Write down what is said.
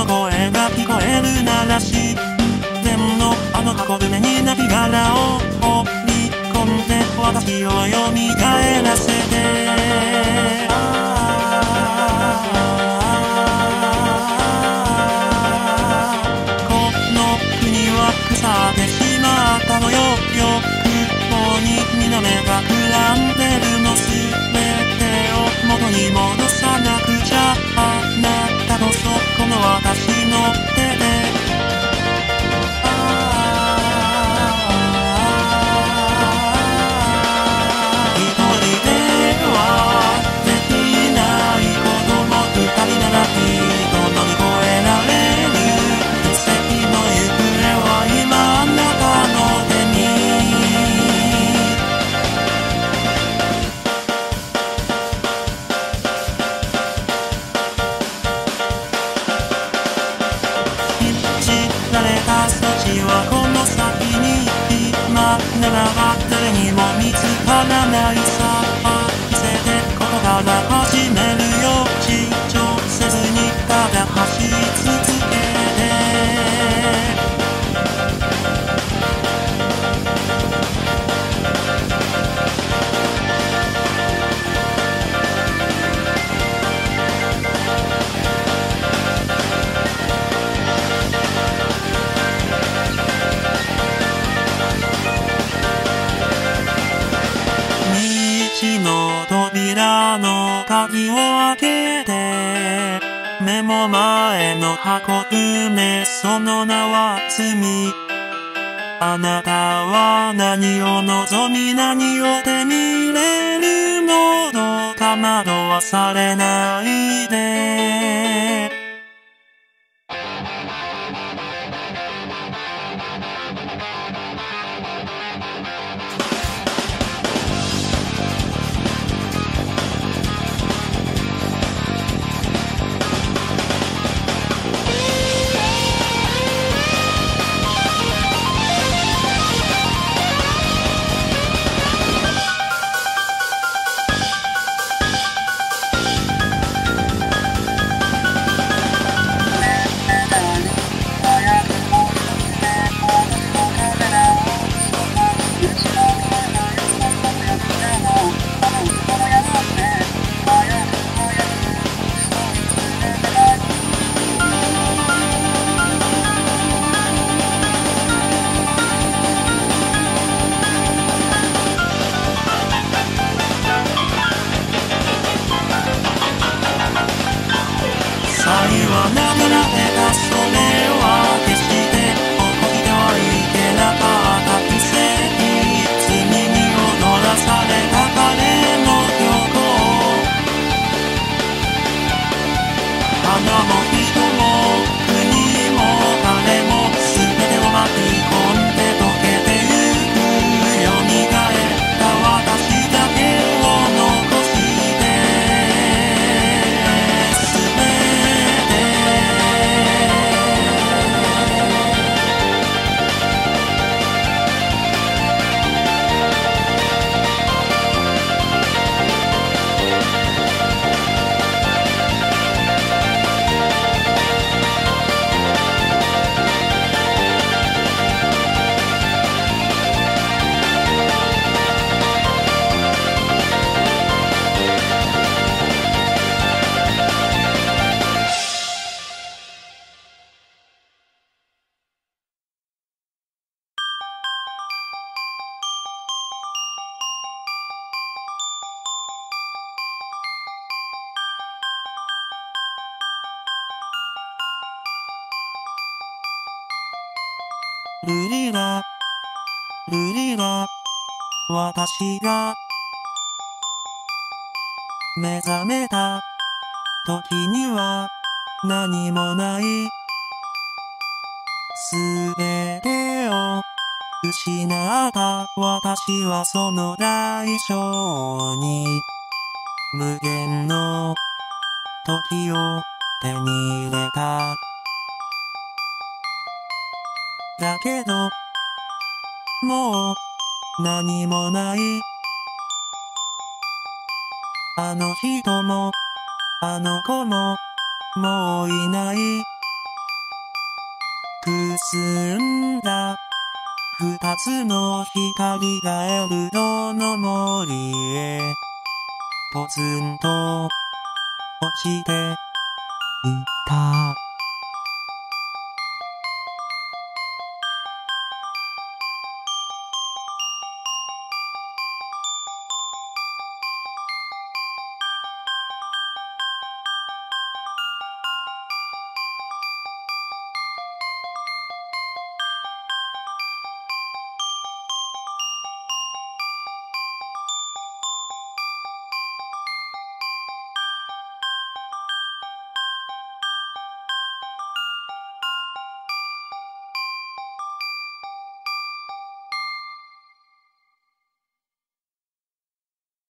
の声が聞こえるならし天の。あの箱舟に泣き殻を放り込んで私を蘇らせて。らないさ。見せてここからの鍵を開けて目も前の箱埋めその名は罪。あなたは何を望み何を手に入れるのどか惑わされない。ルリラ、ルリラ、私が。目覚めた。時には。何もない。すべてを。失った。私はその代償に。無限の。時を手に入れた。だけど、もう何もない。あの人も、あの子も、もういない。くすんだ、二つの光がエルドの森へ、ポツンと、落ちて、いた。